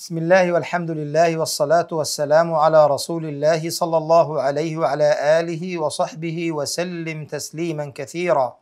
بسم الله والحمد لله والصلاة والسلام على رسول الله صلى الله عليه وعلى آله وصحبه وسلم تسليما كثيرا.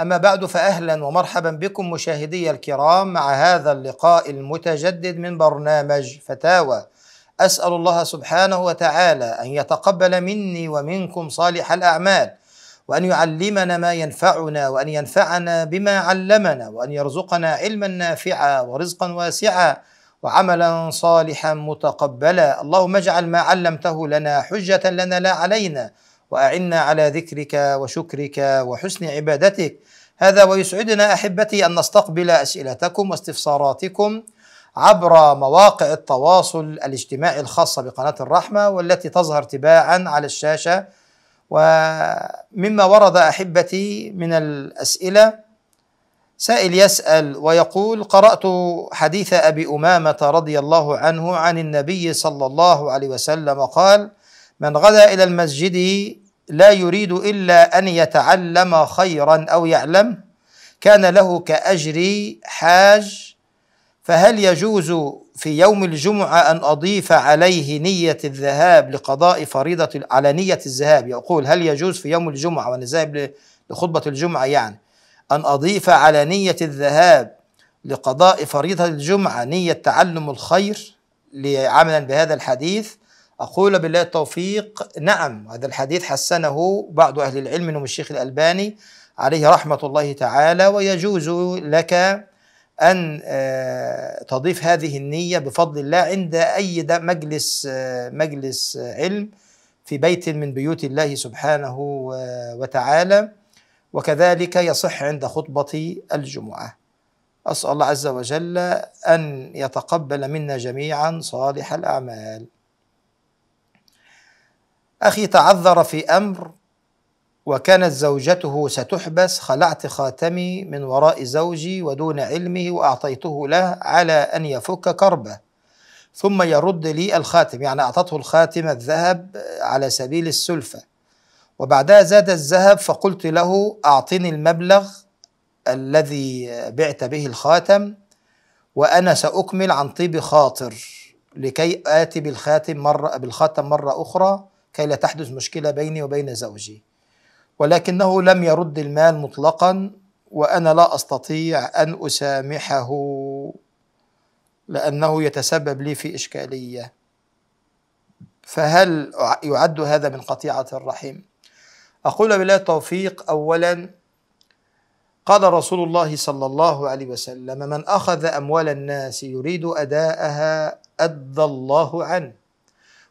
أما بعد فأهلا ومرحبا بكم مشاهدي الكرام مع هذا اللقاء المتجدد من برنامج فتاوى. أسأل الله سبحانه وتعالى أن يتقبل مني ومنكم صالح الأعمال وأن يعلمنا ما ينفعنا وأن ينفعنا بما علمنا وأن يرزقنا علما نافعا ورزقا واسعا وعملا صالحا متقبلا. اللهم اجعل ما علمته لنا حجة لنا لا علينا وأعنا على ذكرك وشكرك وحسن عبادتك. هذا ويسعدنا أحبتي أن نستقبل أسئلتكم واستفساراتكم عبر مواقع التواصل الاجتماعي الخاصة بقناة الرحمة والتي تظهر تباعا على الشاشة. ومما ورد أحبتي من الأسئلة سائل يسأل ويقول قرأت حديث أبي أمامة رضي الله عنه عن النبي صلى الله عليه وسلم قال من غدا إلى المسجد لا يريد إلا أن يتعلم خيرا أو يعلم كان له كأجر حاج فهل يجوز في يوم الجمعة أن أضيف عليه نية الذهاب لقضاء فريضة على نية الذهاب؟ يقول هل يجوز في يوم الجمعة وأنا ذاهب لخطبة الجمعة يعني؟ أن أضيف على نية الذهاب لقضاء فريضة الجمعة نية تعلم الخير لعملا بهذا الحديث أقول بالله التوفيق. نعم هذا الحديث حسنه بعض أهل العلم منهم الشيخ الألباني عليه رحمة الله تعالى ويجوز لك أن تضيف هذه النية بفضل الله عند أي مجلس مجلس علم في بيت من بيوت الله سبحانه وتعالى. وكذلك يصح عند خطبة الجمعة. أسأل الله عز وجل أن يتقبل منا جميعا صالح الأعمال. أخي تعذر في أمر وكانت زوجته ستحبس خلعت خاتمي من وراء زوجي ودون علمه وأعطيته له على أن يفك كربه. ثم يرد لي الخاتم يعني أعطته الخاتم الذهب على سبيل السلفة. وبعدها زاد الذهب فقلت له أعطني المبلغ الذي بعت به الخاتم وأنا سأكمل عن طيب خاطر لكي آتي بالخاتم مرة بالخاتم مرة أخرى كي لا تحدث مشكلة بيني وبين زوجي ولكنه لم يرد المال مطلقا وأنا لا أستطيع أن أسامحه لأنه يتسبب لي في إشكالية فهل يعد هذا من قطيعة الرحم؟ أقول بالله التوفيق أولا قال رسول الله صلى الله عليه وسلم من أخذ أموال الناس يريد أداءها أدى الله عنه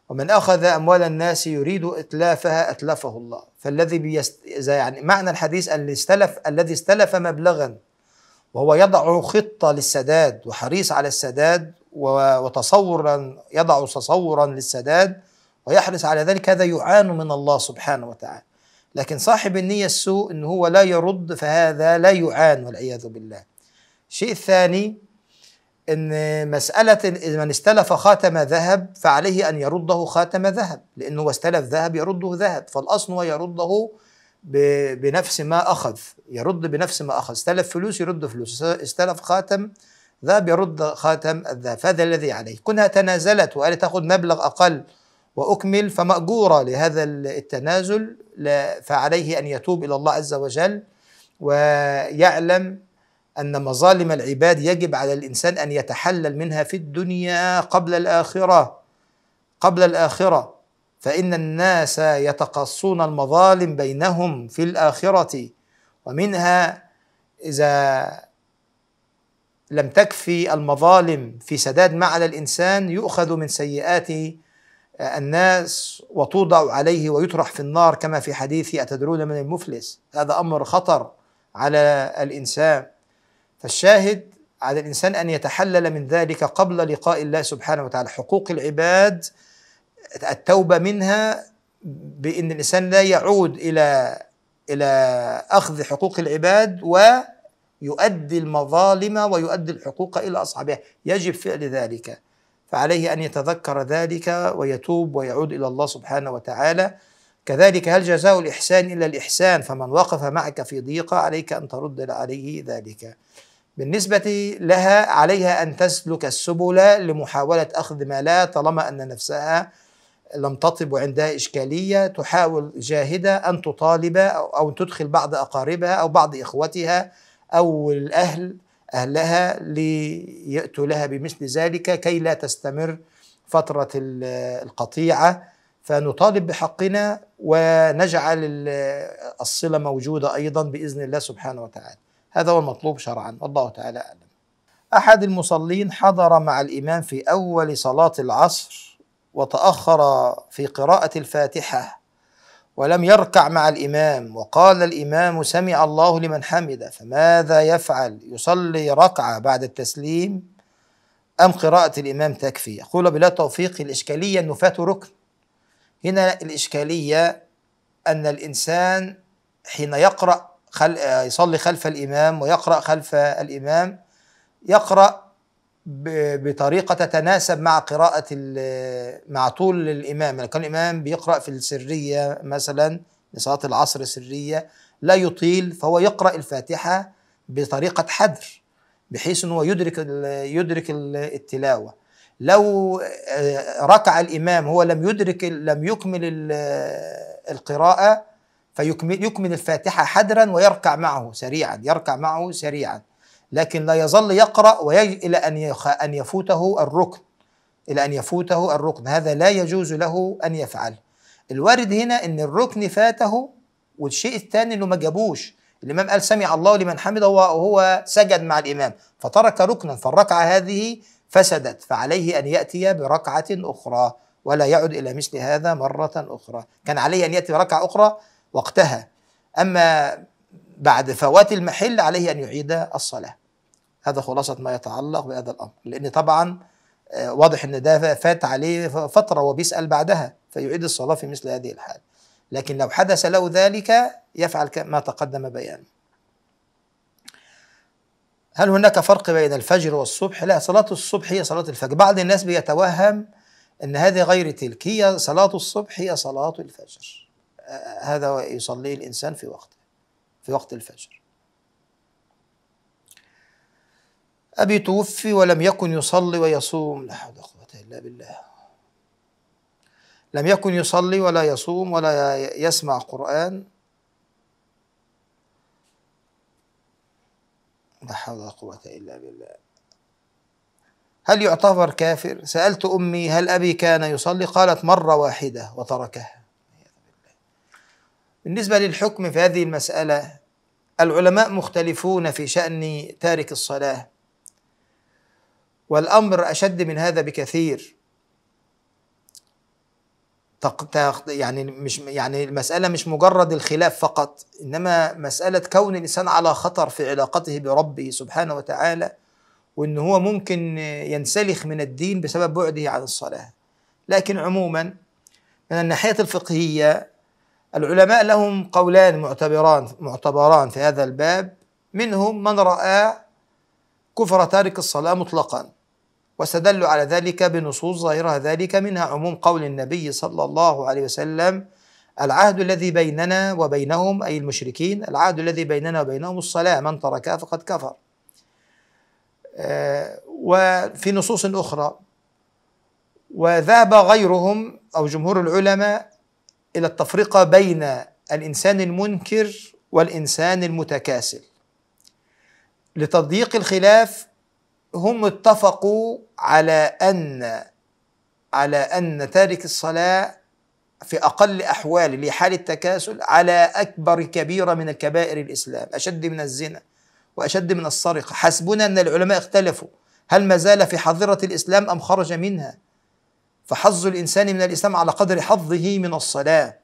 ومن أخذ أموال الناس يريد إتلافها أتلفه الله. فالذي بيست... يعني معنى الحديث اللي استلف الذي استلف مبلغا وهو يضع خطة للسداد وحريص على السداد وتصورا يضع تصورا للسداد ويحرص على ذلك هذا يعان من الله سبحانه وتعالى. لكن صاحب النية السوء إن هو لا يرد فهذا لا يعان والعياذ بالله. الشيء الثاني إن مسألة من استلف خاتم ذهب فعليه أن يرده خاتم ذهب لأنه هو استلف ذهب يرده ذهب فالأصل هو يرده بنفس ما أخذ يرد بنفس ما أخذ استلف فلوس يرد فلوس استلف خاتم ذهب يرد خاتم الذهب هذا الذي عليه. كونها تنازلت وقالت تأخذ مبلغ أقل وأكمل فمأجورة لهذا التنازل فعليه أن يتوب إلى الله عز وجل ويعلم أن مظالم العباد يجب على الإنسان أن يتحلل منها في الدنيا قبل الآخرة قبل الآخرة. فإن الناس يتقصون المظالم بينهم في الآخرة ومنها إذا لم تكفي المظالم في سداد معنى الإنسان يؤخذ من سيئات الناس وتوضع عليه ويطرح في النار كما في حديث أتدرون من المفلس. هذا أمر خطر على الإنسان. فالشاهد على الإنسان أن يتحلل من ذلك قبل لقاء الله سبحانه وتعالى. حقوق العباد التوبة منها بأن الإنسان لا يعود إلى إلى أخذ حقوق العباد ويؤدي المظالم ويؤدي الحقوق إلى أصحابها. يجب فعل ذلك. فعليه أن يتذكر ذلك ويتوب ويعود إلى الله سبحانه وتعالى. كذلك هل جزاء الإحسان إلا الإحسان؟ فمن وقف معك في ضيقه عليك أن ترد عليه ذلك. بالنسبة لها عليها أن تسلك السبل لمحاولة أخذ ما لا طالما أن نفسها لم تطب وعندها إشكالية. تحاول جاهدة أن تطالب أو تدخل بعض أقاربها أو بعض إخوتها أو الأهل أهلها ليأتوا لها بمثل ذلك كي لا تستمر فترة القطيعة. فنطالب بحقنا ونجعل الصلة موجودة أيضا بإذن الله سبحانه وتعالى. هذا هو المطلوب شرعا والله تعالى أعلم. أحد المصلين حضر مع الإمام في أول صلاة العصر وتأخر في قراءة الفاتحة. ولم يركع مع الإمام وقال الإمام سمع الله لمن حمده فماذا يفعل؟ يصلي ركعة بعد التسليم؟ أم قراءة الإمام تكفي؟ يقول بلا توفيق الإشكالية أنه فات ركن. هنا الإشكالية أن الإنسان حين يقرأ خل يصلي خلف الإمام ويقرأ خلف الإمام يقرأ بطريقة تتناسب مع قراءة مع طول الإمام. يعني كان الإمام بيقرأ في السرية مثلا لصلاة العصر سرية لا يطيل فهو يقرأ الفاتحة بطريقة حدر بحيث أنه يدرك يدرك التلاوة لو آه، ركع الإمام هو لم يدرك لم يكمل القراءة فيكمل يكمل الفاتحة حدرا ويركع معه سريعا يركع معه سريعا. لكن لا يظل يقرأ ويج... إلى أن أن يفوته الركن. إلى أن يفوته الركن. هذا لا يجوز له أن يفعل. الوارد هنا أن الركن فاته والشيء الثاني أنه ما جابوش. الإمام قال سمع الله لمن حمده وهو سجد مع الإمام. فترك ركنا فالركعة هذه فسدت. فعليه أن يأتي بركعة أخرى ولا يعد إلى مثل هذا مرة أخرى. كان عليه أن يأتي بركعة أخرى وقتها. أما بعد فوات المحل عليه أن يعيد الصلاة. هذا خلاصة ما يتعلق بهذا الأمر. لأن طبعا آه، واضح أن ده فات عليه فترة وبيسأل بعدها فيعيد الصلاة في مثل هذه الحال. لكن لو حدث له ذلك يفعل ما تقدم بيانه. هل هناك فرق بين الفجر والصبح؟ لا صلاة الصبح هي صلاة الفجر. بعض الناس بيتوهم أن هذه غير تلك هي صلاة الصبح هي صلاة الفجر. آه، هذا يصليه الإنسان في وقته. في وقت الفجر. أبي توفي ولم يكن يصلي ويصوم. لا حول ولا قوة إلا بالله. لم يكن يصلي ولا يصوم ولا يسمع قرآن. لا حول ولا قوة إلا بالله. هل يعتبر كافر؟ سألت أمي هل أبي كان يصلي؟ قالت مرة واحدة وتركها. بالنسبة للحكم في هذه المسألة العلماء مختلفون في شأن تارك الصلاة والأمر أشد من هذا بكثير. يعني مش يعني المسألة مش مجرد الخلاف فقط إنما مسألة كون الإنسان على خطر في علاقته بربه سبحانه وتعالى وإن هو ممكن ينسلخ من الدين بسبب بعده عن الصلاة. لكن عموما من الناحية الفقهية العلماء لهم قولان معتبران معتبران في هذا الباب. منهم من رأى كفر تارك الصلاة مطلقا واستدلوا على ذلك بنصوص ظاهرها ذلك منها عموم قول النبي صلى الله عليه وسلم العهد الذي بيننا وبينهم أي المشركين العهد الذي بيننا وبينهم الصلاة من تركها فقد كفر. آه، وفي نصوص أخرى وذهب غيرهم أو جمهور العلماء إلى التفرقة بين الإنسان المنكر والإنسان المتكاسل. لتضييق الخلاف هم اتفقوا على أن على أن تارك الصلاة في أقل أحوال لحال التكاسل على أكبر كبيرة من الكبائر الإسلام أشد من الزنا وأشد من السرقة. حسبنا أن العلماء اختلفوا. هل ما زال في حظيرة الإسلام أم خرج منها؟ فحظ الإنسان من الإسلام على قدر حظه من الصلاة.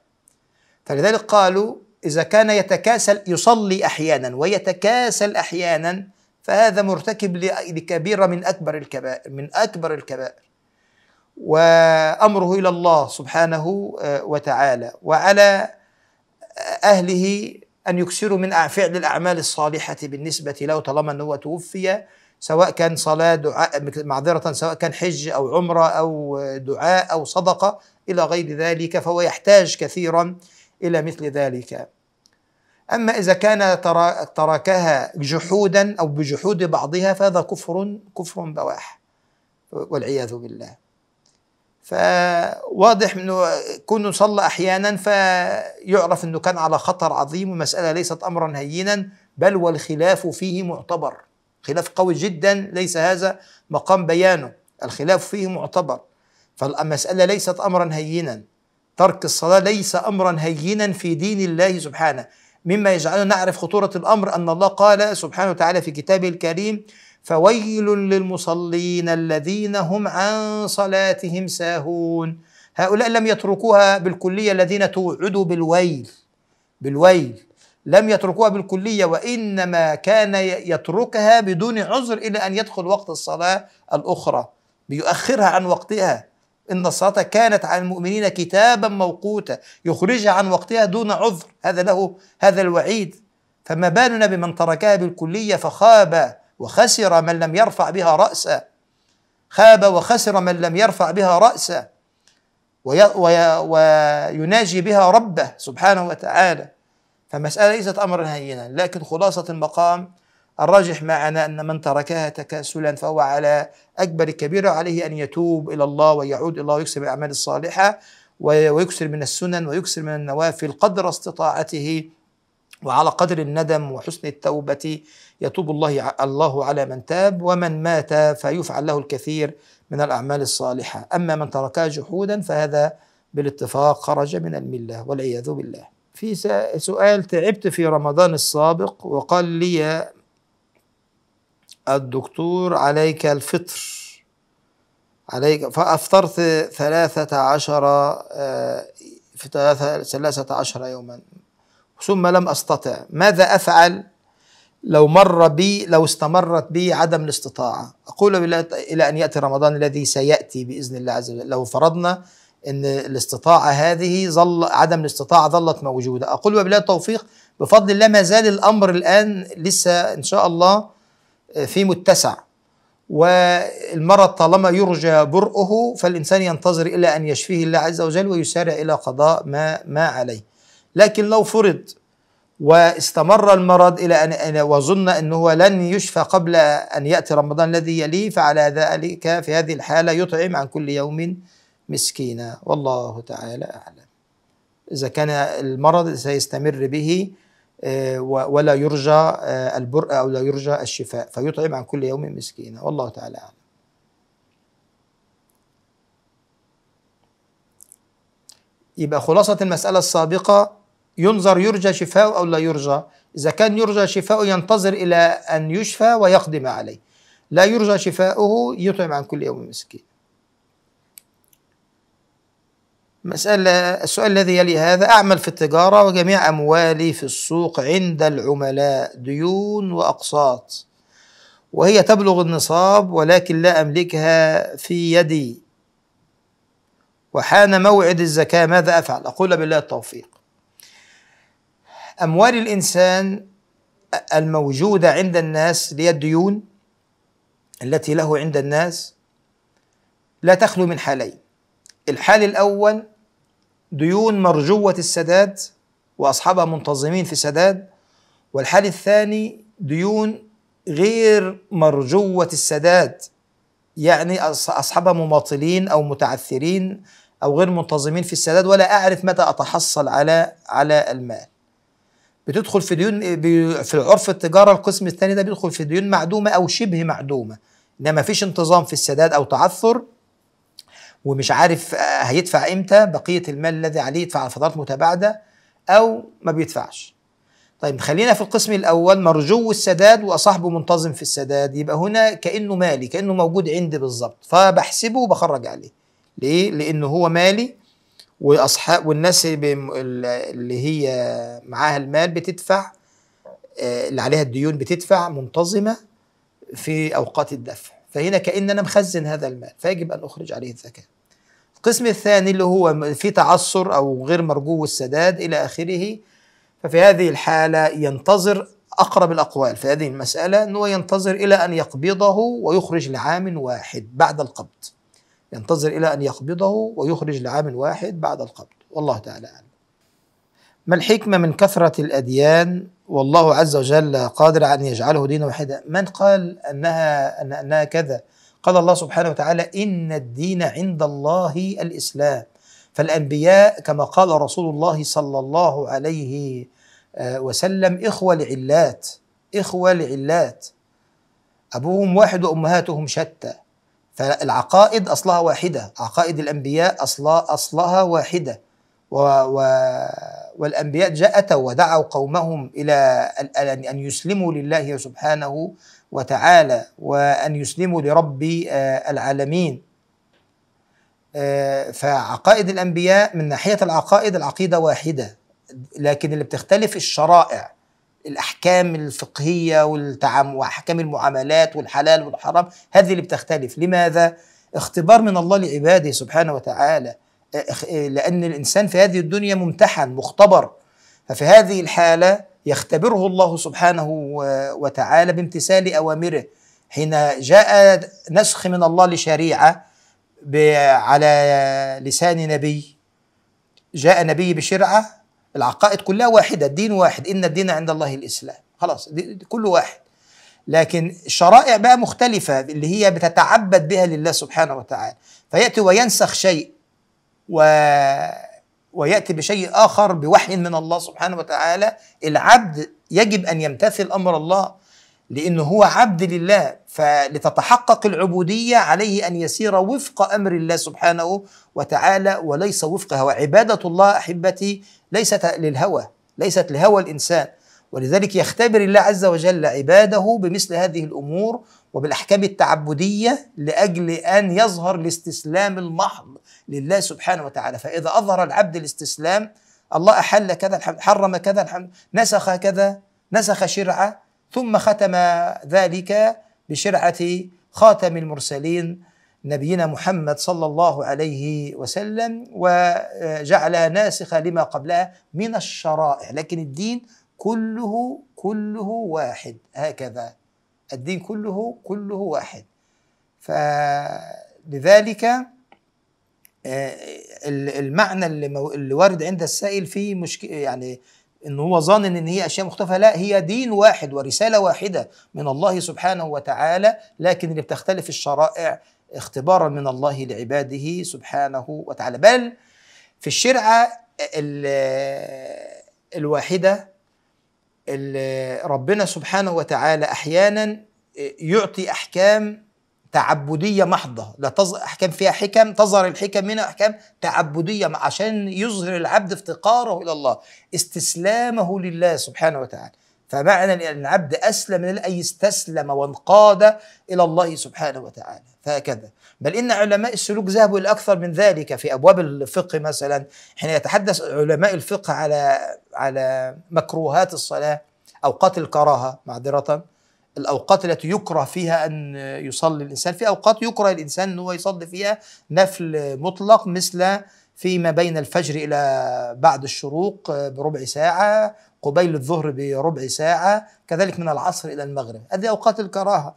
فلذلك قالوا إذا كان يتكاسل يصلي أحيانا ويتكاسل أحيانا فهذا مرتكب لكبيرة من أكبر الكبائر من أكبر الكبائر. وأمره إلى الله سبحانه آه، وتعالى. وعلى أهله أن يكسروا من فعل الأعمال الصالحة بالنسبة له طالما أنه توفي سواء كان صلاة دعاء معذرة سواء كان حج أو عمرة أو دعاء أو صدقة إلى غير ذلك فهو يحتاج كثيرا إلى مثل ذلك. أما إذا كان تركها جحودا أو بجحود بعضها فهذا كفر كفر بواح والعياذ بالله. فواضح إنه كونه صلى أحيانا فيعرف إنه كان على خطر عظيم والمساله ليست امرا هينا بل والخلاف فيه معتبر. خلاف قوي جدا ليس هذا مقام بيانه. الخلاف فيه معتبر. فالمسألة ليست امرا هينا. ترك الصلاة ليس امرا هينا في دين الله سبحانه. مما يجعلنا نعرف خطورة الأمر أن الله قال سبحانه وتعالى في كتابه الكريم فويل للمصلين الذين هم عن صلاتهم ساهون. هؤلاء لم يتركوها بالكلية الذين توعدوا بالويل. بالويل. لم يتركوها بالكلية وإنما كان يتركها بدون عذر إلى أن يدخل وقت الصلاة الأخرى بيؤخرها عن وقتها. إن الصلاة كانت على المؤمنين كتابا موقوتا يخرجها عن وقتها دون عذر. هذا له هذا الوعيد. فما بالنا بمن تركها بالكلية فخاب وخسر من لم يرفع بها رأسا خاب وخسر من لم يرفع بها رأسا ويناجي بها ربه سبحانه وتعالى. فمسألة ليست أمرا هينا لكن خلاصة المقام الراجح معنا أن من تركها تكاسلا فهو على أكبر كبيرة عليه أن يتوب إلى الله ويعود إلى الله ويكسب الأعمال الصالحة ويكسر من السنن ويكسر من النوافل قدر استطاعته وعلى قدر الندم وحسن التوبة. يتوب الله الله على من تاب ومن مات فيفعل له الكثير من الأعمال الصالحة. أما من تركها جحودا فهذا بالاتفاق خرج من الملة والعياذ بالله. في سؤال تعبت في رمضان السابق وقال لي الدكتور عليك الفطر. عليك فأفطرت ثلاثة عشر آه، في ثلاثة عشر يوما ثم لم أستطع. ماذا أفعل؟ لو مر بي لو استمرت بي عدم الاستطاعة. أقول إلى أن يأتي رمضان الذي سيأتي بإذن الله عز وجل. لو فرضنا أن الاستطاعة هذه ظل عدم الاستطاعة ظلت موجودة. أقول وبالله التوفيق بفضل الله ما زال الأمر الآن لسه إن شاء الله في متسع. والمرض طالما يرجى برؤه فالإنسان ينتظر إلى أن يشفيه الله عز وجل ويسارع إلى قضاء ما ما عليه. لكن لو فرض واستمر المرض إلى ان وظن انه لن يشفى قبل أن يأتي رمضان الذي يليه فعلى ذلك في هذه الحالة يطعم عن كل يوم مسكينا. والله تعالى أعلم. إذا كان المرض سيستمر به آه، ولا يرجى آه، البرء أو لا يرجى الشفاء فيطعم عن كل يوم مسكينا. والله تعالى أعلم. يبقى خلاصة المسألة السابقة ينظر يرجى شفاء أو لا يرجى. إذا كان يرجى شفاء ينتظر إلى أن يشفى ويقدم عليه. لا يرجى شفاؤه يطعم عن كل يوم مسكين. مسألة السؤال الذي يلي هذا أعمل في التجارة وجميع أموالي في السوق عند العملاء ديون وأقساط. وهي تبلغ النصاب ولكن لا أملكها في يدي. وحان موعد الزكاة ماذا أفعل؟ أقول بالله التوفيق. أموال الإنسان الموجودة عند الناس اللي الديون التي له عند الناس لا تخلو من حالين. الحال الأول ديون مرجوة السداد وأصحابها منتظمين في السداد والحال الثاني ديون غير مرجوة السداد يعني أصحابها مماطلين أو متعثرين أو غير منتظمين في السداد ولا أعرف متى أتحصل على على المال. بتدخل في ديون في عرف التجارة القسم الثاني ده بيدخل في ديون معدومة أو شبه معدومة إنما فيش انتظام في السداد أو تعثر ومش عارف هيدفع إمتى بقية المال الذي عليه يدفع على فترات متباعدة أو ما بيدفعش. طيب خلينا في القسم الأول مرجو السداد وصاحبه منتظم في السداد. يبقى هنا كأنه مالي كأنه موجود عندي بالظبط فبحسبه وبخرج عليه. ليه؟ لأنه هو مالي وأصحاب والناس اللي هي معاها المال بتدفع آه، اللي عليها الديون بتدفع منتظمة في أوقات الدفع. فهنا كأن أنا مخزن هذا المال فيجب أن أخرج عليه الزكاة. القسم الثاني اللي هو في تعثر أو غير مرجو السداد إلى آخره ففي هذه الحالة ينتظر أقرب الأقوال في هذه المسألة إنه ينتظر إلى أن يقبضه ويخرج لعام واحد بعد القبض. ينتظر إلى أن يقبضه ويخرج لعام واحد بعد القبض. والله تعالى أعلم. ما الحكمة من كثرة الأديان؟ والله عز وجل قادر أن يجعله دينا واحدا. من قال أنها أن أنها كذا؟ قال الله سبحانه وتعالى إن الدين عند الله الإسلام. فالأنبياء كما قال رسول الله صلى الله عليه آه، وسلم إخوة لعلات إخوة لعلات. أبوهم واحد وأمهاتهم شتى. فالعقائد أصلها واحدة. عقائد الأنبياء أصلها, أصلها واحدة. و و والأنبياء جاءت ودعوا قومهم إلى أن يسلموا لله سبحانه وتعالى وأن يسلموا لرب آه، العالمين. آه، فعقائد الأنبياء من ناحية العقائد العقيدة واحدة لكن اللي بتختلف الشرائع الأحكام الفقهية والتعام وأحكام المعاملات والحلال والحرام هذه اللي بتختلف. لماذا؟ اختبار من الله لعباده سبحانه وتعالى. لأن الإنسان في هذه الدنيا ممتحن مختبر. ففي هذه الحالة يختبره الله سبحانه وتعالى بامتثال أوامره. حين جاء نسخ من الله لشريعة على لسان نبي جاء نبي بشرعة العقائد كلها واحدة الدين واحد إن الدين عند الله الإسلام. خلاص كله واحد. لكن الشرائع بقى مختلفة اللي هي بتتعبد بها لله سبحانه وتعالى. فيأتي وينسخ شيء و ويأتي بشيء آخر بوحي من الله سبحانه وتعالى العبد يجب أن يمتثل أمر الله لأنه هو عبد لله. فلتتحقق العبودية عليه أن يسير وفق أمر الله سبحانه وتعالى وليس وفق هوى عباده الله أحبتي ليست للهوى ليست لهوى الإنسان. ولذلك يختبر الله عز وجل عباده بمثل هذه الأمور وبالأحكام التعبدية لأجل أن يظهر الاستسلام المحض لله سبحانه وتعالى. فإذا أظهر العبد الاستسلام الله أحل كذا حرم كذا نسخ كذا نسخ شرعة ثم ختم ذلك بشرعة خاتم المرسلين نبينا محمد صلى الله عليه وسلم وجعلها ناسخه لما قبلها من الشرائع. لكن الدين كله كله واحد. هكذا. الدين كله كله واحد. فلذلك آه، المعنى اللي, وارد عند السائل فيه مشكلة يعني إن هو ظان إن هي أشياء مختلفة لا هي دين واحد ورسالة واحدة من الله سبحانه وتعالى لكن اللي بتختلف الشرائع اختبارا من الله لعباده سبحانه وتعالى. بل في الشرعة الواحدة ربنا سبحانه وتعالى أحيانا يعطي أحكام تعبدية محضة. لا. أحكام فيها حكم تظهر الحكم منها أحكام تعبدية عشان يظهر العبد افتقاره إلى الله استسلامه لله سبحانه وتعالى. فمعنى إن العبد أسلم اي استسلم وانقاد إلى الله سبحانه وتعالى. فهكذا. بل إن علماء السلوك ذهبوا إلى أكثر من ذلك في أبواب الفقه مثلا. حين يتحدث علماء الفقه على على مكروهات الصلاة أوقات الكراهة معذرة الأوقات التي يكره فيها أن يصلي الإنسان في أوقات يكره الإنسان أن هو يصلي فيها نفل مطلق مثل فيما بين الفجر إلى بعد الشروق بربع ساعة قبيل الظهر بربع ساعة كذلك من العصر إلى المغرب. هذه أوقات الكراهة.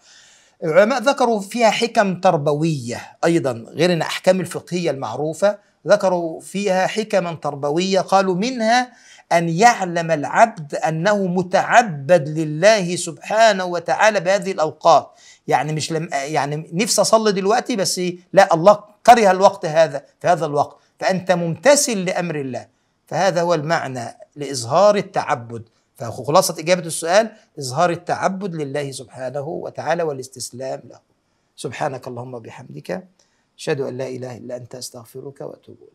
العلماء ذكروا فيها حكم تربوية أيضا غير الأحكام الفقهية المعروفة ذكروا فيها حكما تربوية قالوا منها أن يعلم العبد أنه متعبد لله سبحانه وتعالى بهذه الأوقات. يعني مش لم يعني نفسي أصلي دلوقتي بس لا الله كره الوقت هذا في هذا الوقت. فأنت ممتثل لأمر الله. فهذا هو المعنى لإظهار التعبد. فخلاصة إجابة السؤال إظهار التعبد لله سبحانه وتعالى والاستسلام له. سبحانك اللهم وبحمدك أشهد أن لا إله إلا أنت أستغفرك وأتوب إليك.